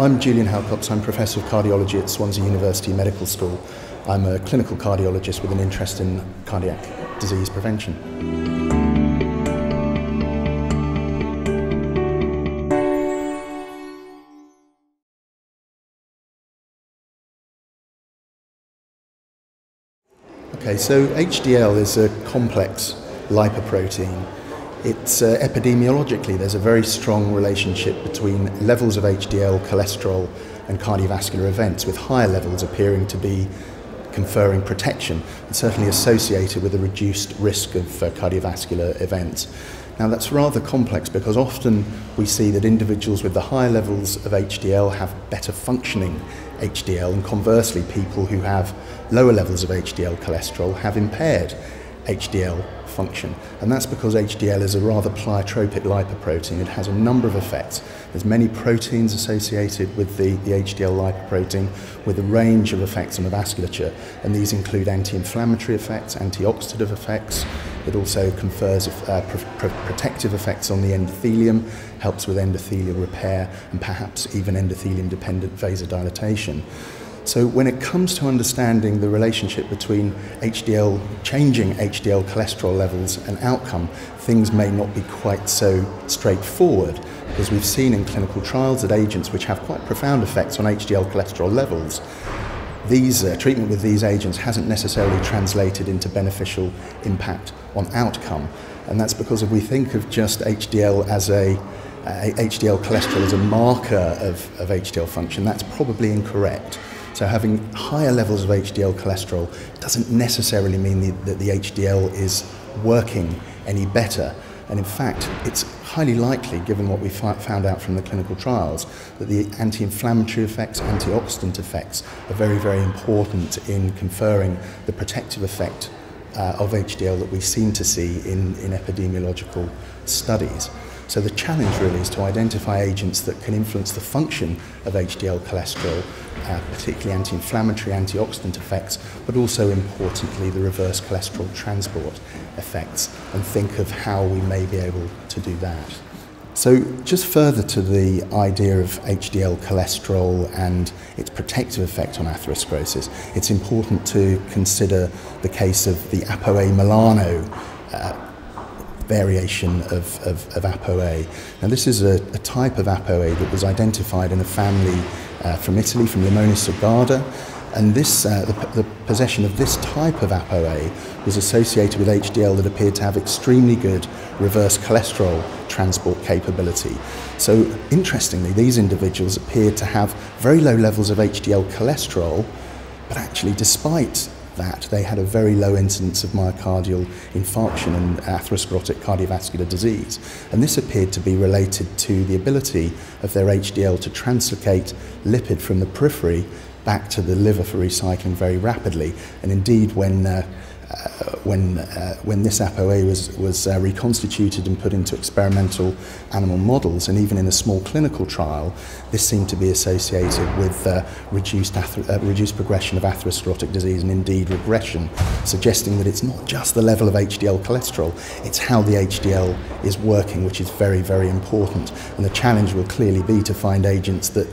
I'm Julian Halcox. I'm Professor of Cardiology at Swansea University Medical School. I'm a clinical cardiologist with an interest in cardiac disease prevention. Okay, so HDL is a complex lipoprotein it's uh, epidemiologically there's a very strong relationship between levels of HDL, cholesterol, and cardiovascular events, with higher levels appearing to be conferring protection and certainly associated with a reduced risk of uh, cardiovascular events. Now that's rather complex because often we see that individuals with the higher levels of HDL have better functioning HDL and conversely people who have lower levels of HDL cholesterol have impaired HDL function. And that's because HDL is a rather pleiotropic lipoprotein. It has a number of effects. There's many proteins associated with the, the HDL lipoprotein with a range of effects on the vasculature. And these include anti-inflammatory effects, antioxidant effects. It also confers uh, pr pr protective effects on the endothelium, helps with endothelial repair, and perhaps even endothelium-dependent vasodilatation. So when it comes to understanding the relationship between HDL, changing HDL cholesterol levels and outcome, things may not be quite so straightforward because we've seen in clinical trials that agents which have quite profound effects on HDL cholesterol levels these uh, treatment with these agents hasn't necessarily translated into beneficial impact on outcome. And that's because if we think of just HDL as a uh, HDL cholesterol as a marker of, of HDL function that's probably incorrect so having higher levels of HDL cholesterol doesn't necessarily mean the, that the HDL is working any better. And in fact, it's highly likely, given what we found out from the clinical trials, that the anti-inflammatory effects, antioxidant effects are very, very important in conferring the protective effect uh, of HDL that we seem to see in, in epidemiological studies. So the challenge really is to identify agents that can influence the function of HDL cholesterol, uh, particularly anti-inflammatory, antioxidant effects, but also importantly the reverse cholesterol transport effects, and think of how we may be able to do that. So just further to the idea of HDL cholesterol and its protective effect on atherosclerosis, it's important to consider the case of the ApoA Milano uh, variation of, of, of ApoA. Now this is a, a type of ApoA that was identified in a family uh, from Italy, from Limone sul Garda, and this, uh, the, the possession of this type of ApoA was associated with HDL that appeared to have extremely good reverse cholesterol transport capability. So interestingly, these individuals appeared to have very low levels of HDL cholesterol, but actually despite that. They had a very low incidence of myocardial infarction and atherosclerotic cardiovascular disease. And this appeared to be related to the ability of their HDL to translocate lipid from the periphery back to the liver for recycling very rapidly. And indeed, when uh, uh, when, uh, when this ApoA was, was uh, reconstituted and put into experimental animal models, and even in a small clinical trial, this seemed to be associated with uh, reduced, uh, reduced progression of atherosclerotic disease and indeed regression, suggesting that it's not just the level of HDL cholesterol, it's how the HDL is working, which is very, very important. And the challenge will clearly be to find agents that,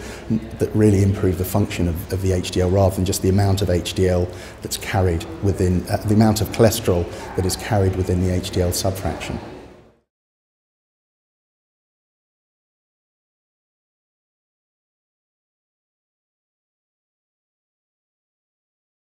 that really improve the function of, of the HDL rather than just the amount of HDL that's carried within uh, the amount of cholesterol that is carried within the HDL subfraction.